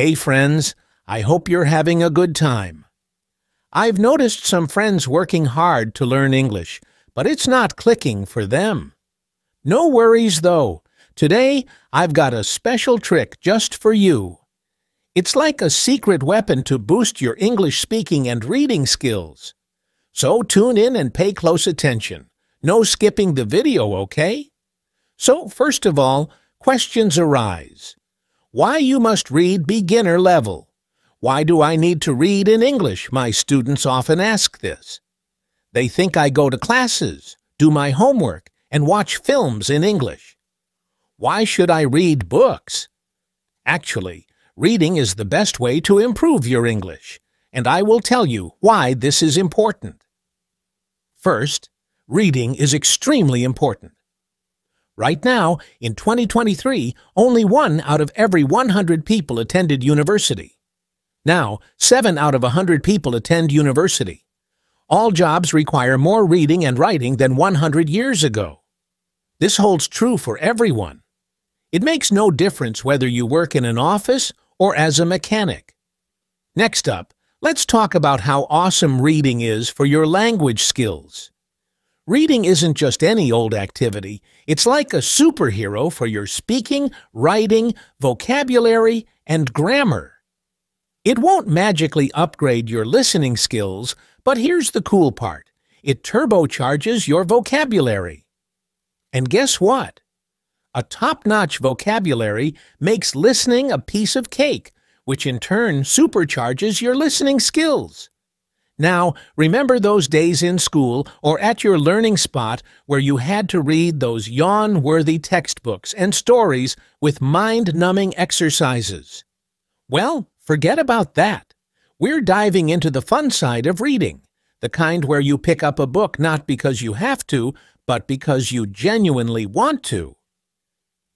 Hey friends, I hope you're having a good time. I've noticed some friends working hard to learn English, but it's not clicking for them. No worries though. Today, I've got a special trick just for you. It's like a secret weapon to boost your English speaking and reading skills. So tune in and pay close attention. No skipping the video, okay? So, first of all, questions arise. Why you must read beginner level? Why do I need to read in English? My students often ask this. They think I go to classes, do my homework, and watch films in English. Why should I read books? Actually, reading is the best way to improve your English, and I will tell you why this is important. First, reading is extremely important. Right now, in 2023, only one out of every 100 people attended university. Now, 7 out of 100 people attend university. All jobs require more reading and writing than 100 years ago. This holds true for everyone. It makes no difference whether you work in an office or as a mechanic. Next up, let's talk about how awesome reading is for your language skills. Reading isn't just any old activity, it's like a superhero for your speaking, writing, vocabulary, and grammar. It won't magically upgrade your listening skills, but here's the cool part. It turbocharges your vocabulary. And guess what? A top-notch vocabulary makes listening a piece of cake, which in turn supercharges your listening skills. Now, remember those days in school or at your learning spot where you had to read those yawn-worthy textbooks and stories with mind-numbing exercises? Well, forget about that. We're diving into the fun side of reading, the kind where you pick up a book not because you have to, but because you genuinely want to.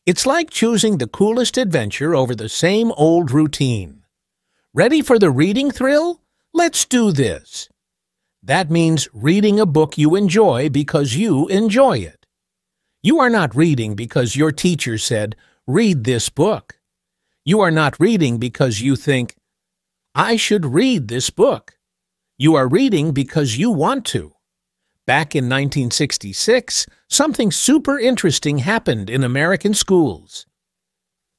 It's like choosing the coolest adventure over the same old routine. Ready for the reading thrill? Let's do this. That means reading a book you enjoy because you enjoy it. You are not reading because your teacher said, read this book. You are not reading because you think, I should read this book. You are reading because you want to. Back in 1966, something super interesting happened in American schools.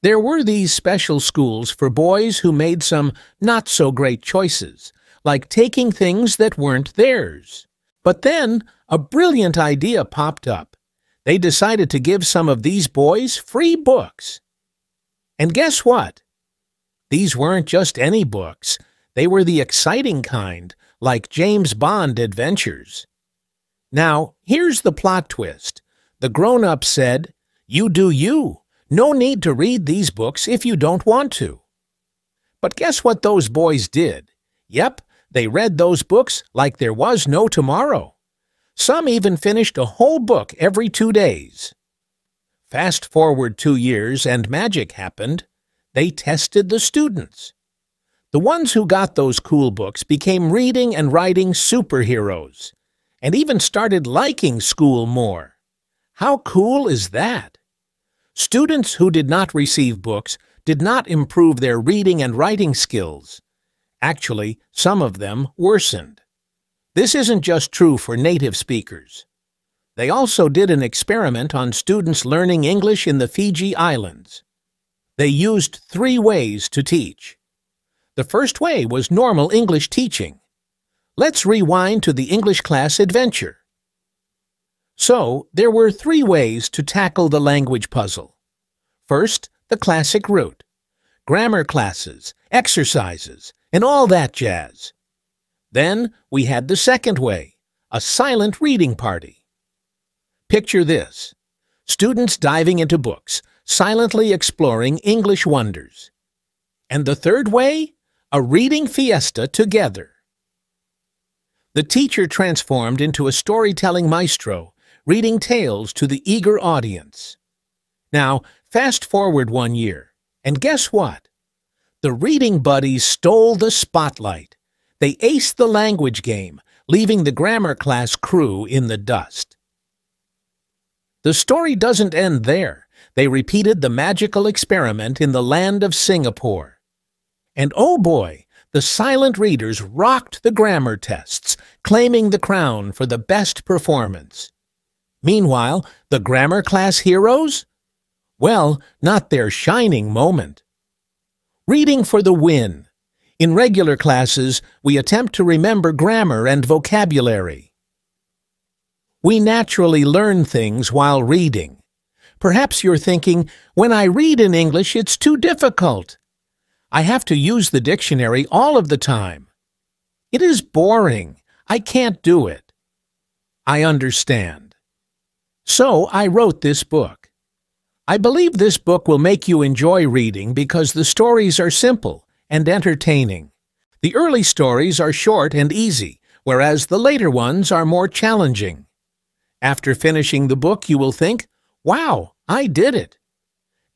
There were these special schools for boys who made some not-so-great choices, like taking things that weren't theirs. But then a brilliant idea popped up. They decided to give some of these boys free books. And guess what? These weren't just any books. They were the exciting kind, like James Bond adventures. Now, here's the plot twist. The grown-up said, You do you. No need to read these books if you don't want to. But guess what those boys did? Yep, they read those books like there was no tomorrow. Some even finished a whole book every two days. Fast forward two years and magic happened. They tested the students. The ones who got those cool books became reading and writing superheroes, and even started liking school more. How cool is that? Students who did not receive books did not improve their reading and writing skills. Actually, some of them worsened. This isn't just true for native speakers. They also did an experiment on students learning English in the Fiji Islands. They used three ways to teach. The first way was normal English teaching. Let's rewind to the English class adventure. So, there were three ways to tackle the language puzzle. First, the classic route. Grammar classes, exercises, and all that jazz. Then we had the second way, a silent reading party. Picture this. Students diving into books, silently exploring English wonders. And the third way? A reading fiesta together. The teacher transformed into a storytelling maestro, reading tales to the eager audience. Now, fast forward one year, and guess what? The reading buddies stole the spotlight. They aced the language game, leaving the grammar class crew in the dust. The story doesn't end there. They repeated the magical experiment in the land of Singapore. And oh boy, the silent readers rocked the grammar tests, claiming the crown for the best performance. Meanwhile, the grammar class heroes? Well, not their shining moment. Reading for the win. In regular classes, we attempt to remember grammar and vocabulary. We naturally learn things while reading. Perhaps you're thinking, when I read in English, it's too difficult. I have to use the dictionary all of the time. It is boring. I can't do it. I understand. So I wrote this book. I believe this book will make you enjoy reading because the stories are simple and entertaining. The early stories are short and easy, whereas the later ones are more challenging. After finishing the book, you will think, wow, I did it.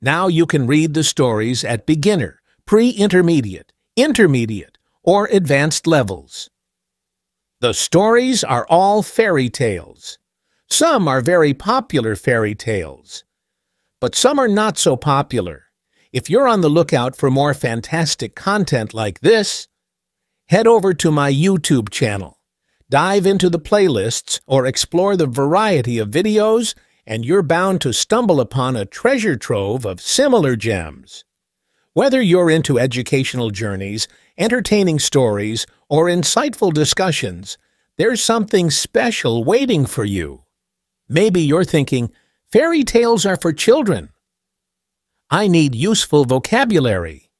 Now you can read the stories at beginner, pre-intermediate, intermediate, or advanced levels. The stories are all fairy tales. Some are very popular fairy tales, but some are not so popular. If you're on the lookout for more fantastic content like this, head over to my YouTube channel. Dive into the playlists or explore the variety of videos, and you're bound to stumble upon a treasure trove of similar gems. Whether you're into educational journeys, entertaining stories, or insightful discussions, there's something special waiting for you. Maybe you're thinking, fairy tales are for children. I need useful vocabulary.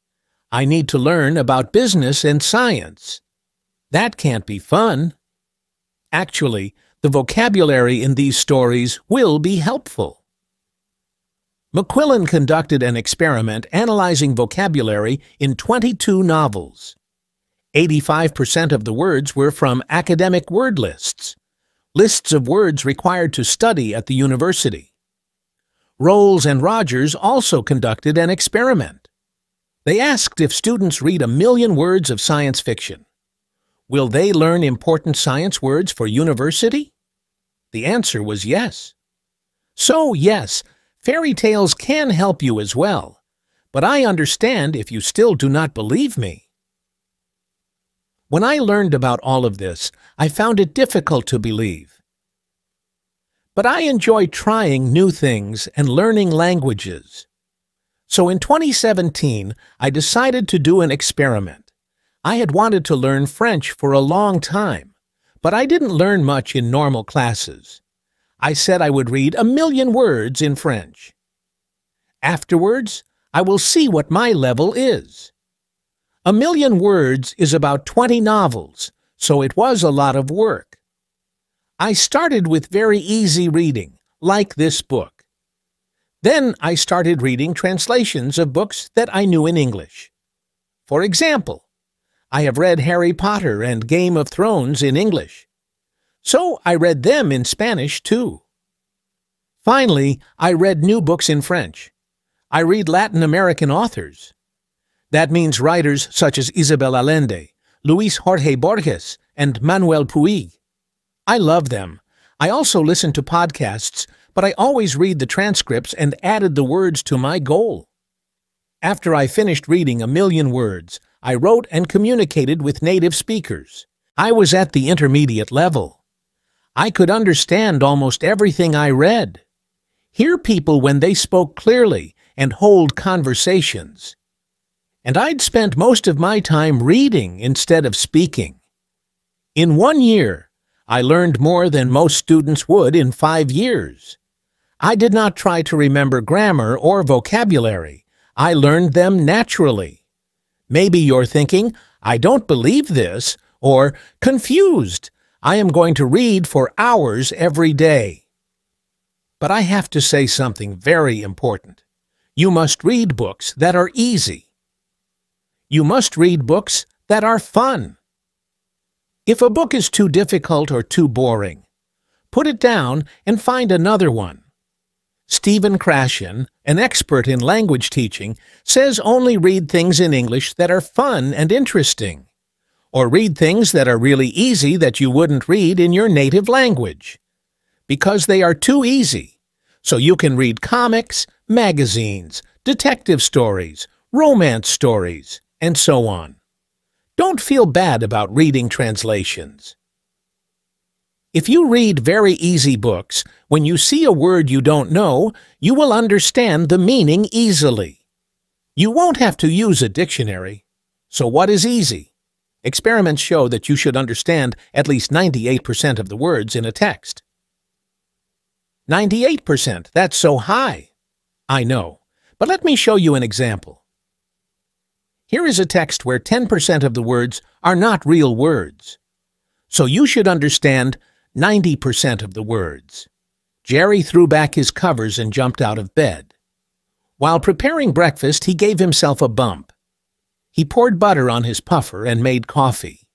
I need to learn about business and science. That can't be fun. Actually, the vocabulary in these stories will be helpful. McQuillan conducted an experiment analyzing vocabulary in 22 novels. 85% of the words were from academic word lists lists of words required to study at the university. Rolls and Rodgers also conducted an experiment. They asked if students read a million words of science fiction. Will they learn important science words for university? The answer was yes. So, yes, fairy tales can help you as well, but I understand if you still do not believe me. When I learned about all of this, I found it difficult to believe. But I enjoy trying new things and learning languages. So in 2017, I decided to do an experiment. I had wanted to learn French for a long time, but I didn't learn much in normal classes. I said I would read a million words in French. Afterwards, I will see what my level is. A million words is about 20 novels, so it was a lot of work. I started with very easy reading, like this book. Then I started reading translations of books that I knew in English. For example, I have read Harry Potter and Game of Thrones in English. So I read them in Spanish too. Finally, I read new books in French. I read Latin American authors. That means writers such as Isabel Allende, Luis Jorge Borges, and Manuel Puig. I love them. I also listen to podcasts, but I always read the transcripts and added the words to my goal. After I finished reading a million words, I wrote and communicated with native speakers. I was at the intermediate level. I could understand almost everything I read. Hear people when they spoke clearly and hold conversations and I'd spent most of my time reading instead of speaking. In one year, I learned more than most students would in five years. I did not try to remember grammar or vocabulary. I learned them naturally. Maybe you're thinking, I don't believe this, or confused. I am going to read for hours every day. But I have to say something very important. You must read books that are easy. You must read books that are fun. If a book is too difficult or too boring, put it down and find another one. Stephen Krashen, an expert in language teaching, says only read things in English that are fun and interesting, or read things that are really easy that you wouldn't read in your native language, because they are too easy. So you can read comics, magazines, detective stories, romance stories, and so on. Don't feel bad about reading translations. If you read very easy books, when you see a word you don't know, you will understand the meaning easily. You won't have to use a dictionary. So what is easy? Experiments show that you should understand at least 98% of the words in a text. 98%, that's so high. I know, but let me show you an example. Here is a text where 10% of the words are not real words. So you should understand 90% of the words. Jerry threw back his covers and jumped out of bed. While preparing breakfast, he gave himself a bump. He poured butter on his puffer and made coffee.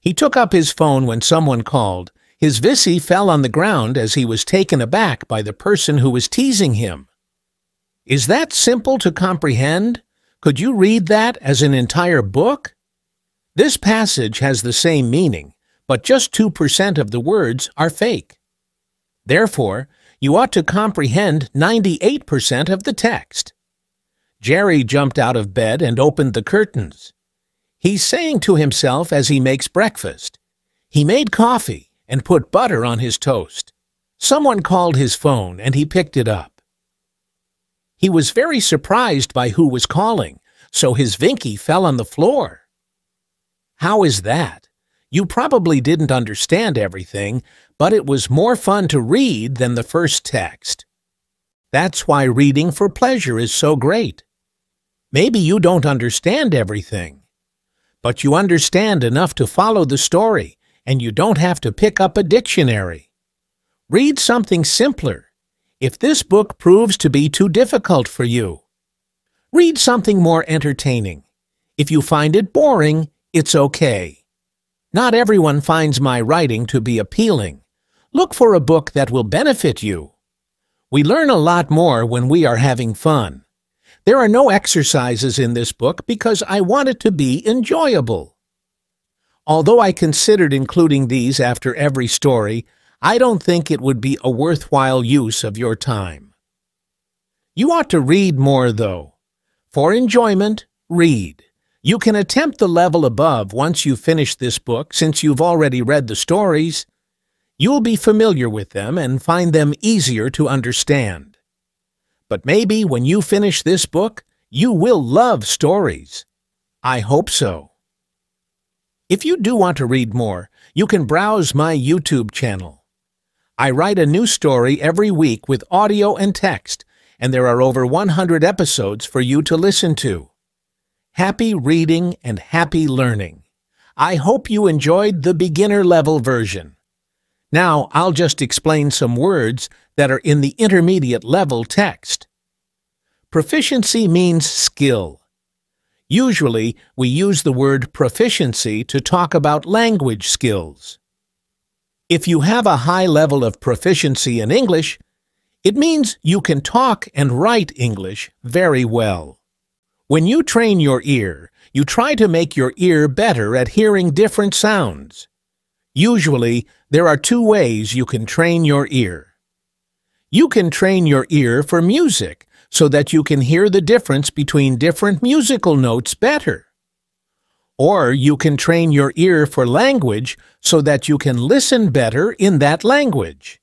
He took up his phone when someone called. His Visi fell on the ground as he was taken aback by the person who was teasing him. Is that simple to comprehend? Could you read that as an entire book? This passage has the same meaning, but just 2% of the words are fake. Therefore, you ought to comprehend 98% of the text. Jerry jumped out of bed and opened the curtains. He's saying to himself as he makes breakfast. He made coffee and put butter on his toast. Someone called his phone and he picked it up. He was very surprised by who was calling, so his Vinky fell on the floor. How is that? You probably didn't understand everything, but it was more fun to read than the first text. That's why reading for pleasure is so great. Maybe you don't understand everything, but you understand enough to follow the story, and you don't have to pick up a dictionary. Read something simpler if this book proves to be too difficult for you. Read something more entertaining. If you find it boring, it's okay. Not everyone finds my writing to be appealing. Look for a book that will benefit you. We learn a lot more when we are having fun. There are no exercises in this book because I want it to be enjoyable. Although I considered including these after every story, I don't think it would be a worthwhile use of your time. You ought to read more, though. For enjoyment, read. You can attempt the level above once you finish this book since you've already read the stories. You'll be familiar with them and find them easier to understand. But maybe when you finish this book, you will love stories. I hope so. If you do want to read more, you can browse my YouTube channel. I write a new story every week with audio and text, and there are over 100 episodes for you to listen to. Happy reading and happy learning. I hope you enjoyed the beginner level version. Now I'll just explain some words that are in the intermediate level text. Proficiency means skill. Usually, we use the word proficiency to talk about language skills. If you have a high level of proficiency in English, it means you can talk and write English very well. When you train your ear, you try to make your ear better at hearing different sounds. Usually, there are two ways you can train your ear. You can train your ear for music so that you can hear the difference between different musical notes better. Or you can train your ear for language so that you can listen better in that language.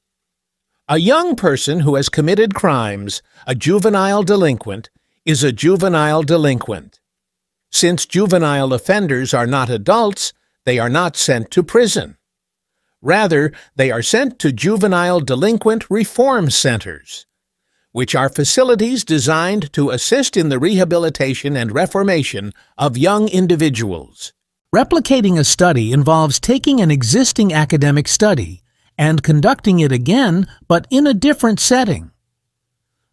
A young person who has committed crimes, a juvenile delinquent, is a juvenile delinquent. Since juvenile offenders are not adults, they are not sent to prison. Rather, they are sent to juvenile delinquent reform centers, which are facilities designed to assist in the rehabilitation and reformation of young individuals. Replicating a study involves taking an existing academic study and conducting it again, but in a different setting.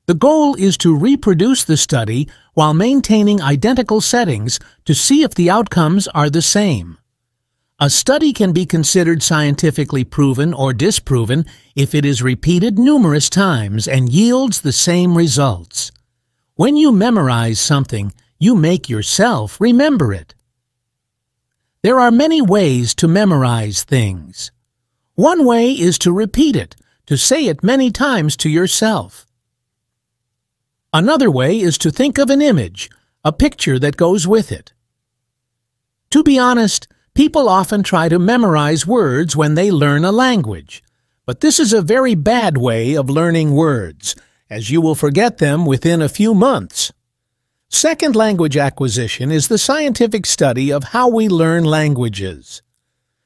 The goal is to reproduce the study while maintaining identical settings to see if the outcomes are the same. A study can be considered scientifically proven or disproven if it is repeated numerous times and yields the same results. When you memorize something, you make yourself remember it. There are many ways to memorize things. One way is to repeat it, to say it many times to yourself. Another way is to think of an image, a picture that goes with it. To be honest, people often try to memorize words when they learn a language, but this is a very bad way of learning words, as you will forget them within a few months. Second language acquisition is the scientific study of how we learn languages.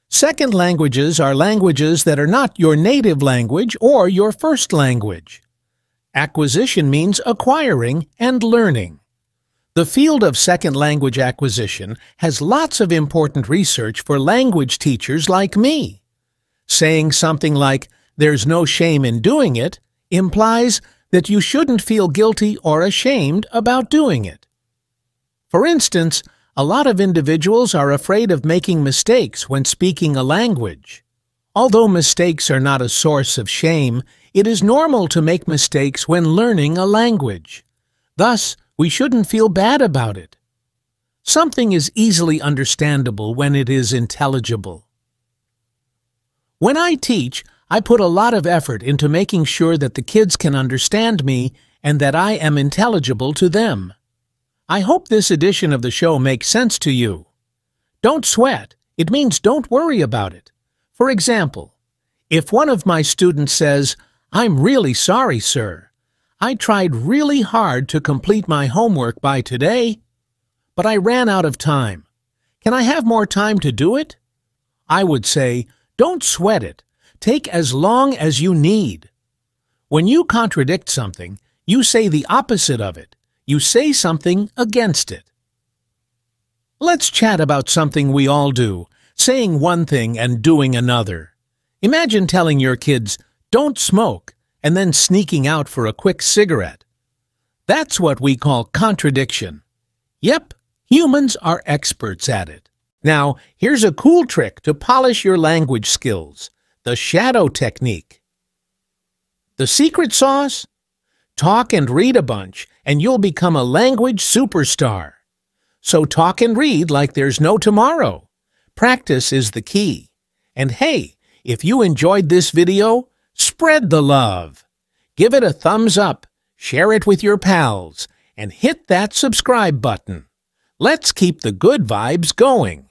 Second languages are languages that are not your native language or your first language. Acquisition means acquiring and learning. The field of second language acquisition has lots of important research for language teachers like me. Saying something like, there's no shame in doing it, implies that you shouldn't feel guilty or ashamed about doing it. For instance, a lot of individuals are afraid of making mistakes when speaking a language. Although mistakes are not a source of shame, it is normal to make mistakes when learning a language. Thus, we shouldn't feel bad about it. Something is easily understandable when it is intelligible. When I teach, I put a lot of effort into making sure that the kids can understand me and that I am intelligible to them. I hope this edition of the show makes sense to you. Don't sweat. It means don't worry about it. For example, if one of my students says, I'm really sorry, sir. I tried really hard to complete my homework by today, but I ran out of time. Can I have more time to do it? I would say, don't sweat it. Take as long as you need. When you contradict something, you say the opposite of it. You say something against it. Let's chat about something we all do, saying one thing and doing another. Imagine telling your kids, don't smoke, and then sneaking out for a quick cigarette. That's what we call contradiction. Yep, humans are experts at it. Now, here's a cool trick to polish your language skills the shadow technique. The secret sauce? Talk and read a bunch, and you'll become a language superstar. So talk and read like there's no tomorrow. Practice is the key. And hey, if you enjoyed this video, spread the love. Give it a thumbs up, share it with your pals, and hit that subscribe button. Let's keep the good vibes going.